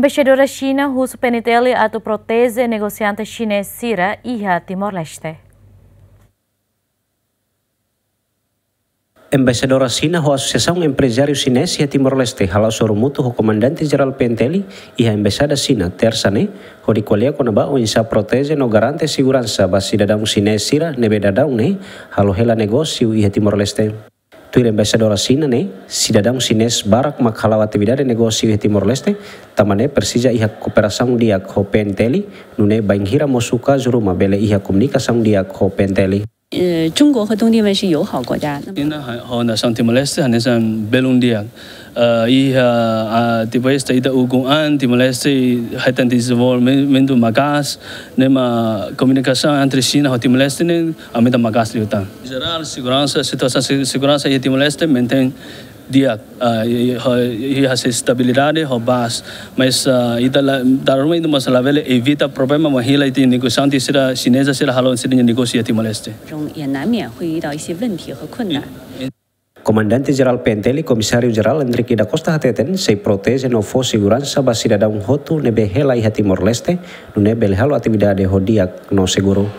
Embaixadora China Russo Penitelli atau protese negociante chinês Sira iha Timor-Leste. Embaixadora China ho Associação Empresário Chinês e Timor-Leste halau sorumutu ho Comandante Geral Penteli e a Embaixada China tersane ho di qualia kona ba o insa protese no garante segurança ba cidadão chinês sira nebe dadão ne halo hela negócio e Timor-Leste. Tuir embaixadora China ne cidadão chinês barak mak halau atividade negócio e Timor-Leste tamane persija iha kooperação dia ho Penteli nune bainghira mosuka zuruma bele iha komunikação dia ho Penteli. 呃，中国和东帝汶是友好国家。dia uh, e a estabilidade ho bas mas uh, ida la daruma itu masalah vele evita problema mahila itu negosiasi sira chinesa sira halon sira negosiasi Timor Leste 中也难免会遇到一些问题和困难。 Comandante Geral Penteli, Komisario Geral Enrique da Costa Hateten, se protege no fo segurança ba cidadão hotu nebe hela iha Timor Leste, no nebe halo atividade ho dia no seguro.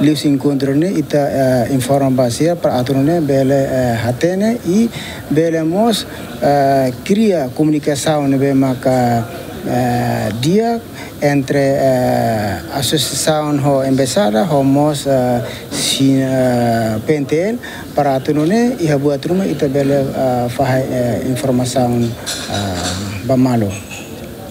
Lius encontro ne ita uh, informa basia para atuno ne bele uh, hatene e bele mos uh, comunicação ne be maka uh, dia entre uh, associação ho embaixada ho mos uh, sin uh, pentel para atuno ne iha buat rumah ita bele uh, fahai uh, informação uh, bamalo.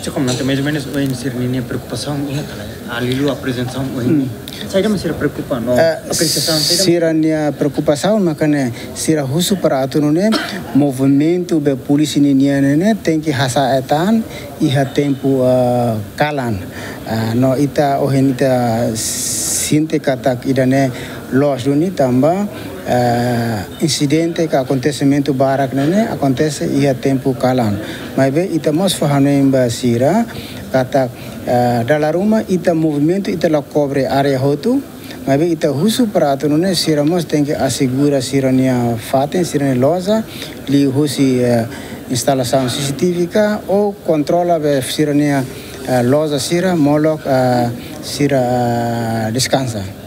Cukup nanti mais ou menos o insir ini preocupação ini alilu apresentação ini. Saya masih preocupa no apreciação. Sirania preocupação makanya sira husu para atuno ne movimento be polisi ni ne tem que hasa etan iha tempo uh, kalan uh, no ita ohen ita sinte katak idane los duni tamba uh, incidente que acontecimento barak ne acontece iha tempo kalan. Mas be ita mos fahano imba sira kata uh, dalam rumah ita movimento ita la cobre area hotu. Mas be ita husu para atuno ne sira mos tem que assegura sirania faten sirania loja li husi uh, instalação CCTV ou controla be sirania uh, loja sira molok uh, sira uh, descansa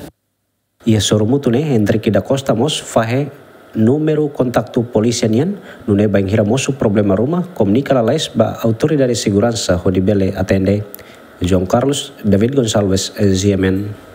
Ia sorumutu ne Enrique da Costa mos fahe número kontaktu polisianian nune banghira mosu problema rumah komunika la lais ba autoridade segurança ho di bele atende. João Carlos David Gonçalves ZMN